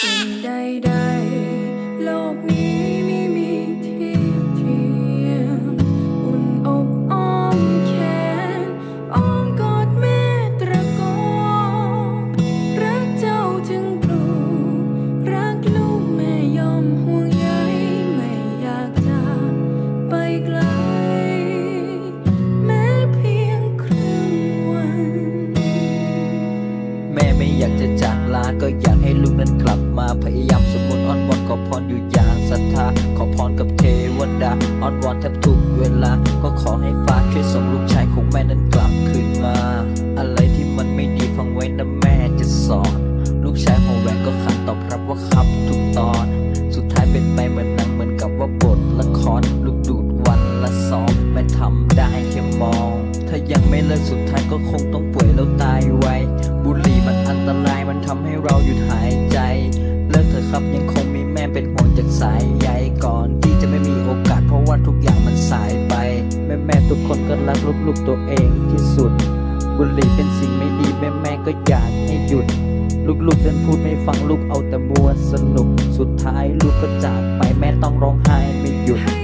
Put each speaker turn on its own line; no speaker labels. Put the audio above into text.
สิ่งใดๆโลกนี้ ไม่อยากจะ
จากลา ก็อยากให้ลูกนั้นกลับมา พยายามสวดมนต์อ้อนวอนขอพรอยู่อย่างศรัทธา ขอพรกับเทวดา อ้อนวอนแทบทุกเวลา ก็ขอให้ฟ้าช่วยส่งลูกชายของแม่นั้นกลับคืนมา อะไรที่มันไม่ดีฟังไว้นะแม่จะสอน ลูกชายของแหวนก็ขัดตอบรับว่าครับทุกตอน สุดท้ายเป็นไปเหมือนหนังเหมือนกับว่าบทละคร ลูกดูดวันละสองแม่ทำได้แค่มอง ถ้ายังไม่เลิกสุดท้ายก็คงต้องป่วยแล้วตายไวบุหรี่มัน ทำให้เราหยุดหายใจ เลิกเถอะครับยังคงมีแม่เป็นห่วงจากสายใยก่อนที่จะไม่มีโอกาสเพราะว่าทุกอย่างมันสายไป แม่แม่ๆทุกคนก็รักลูกๆตัวเองที่สุด บุหรี่เป็นสิ่งไม่ดีแม่แม่ก็อยากให้หยุด ลูกๆเดินพูดไม่ฟังลูกเอาแต่มัวสนุก สุดท้ายลูกก็จากไปแม่ต้องร้องไห้ไม่หยุด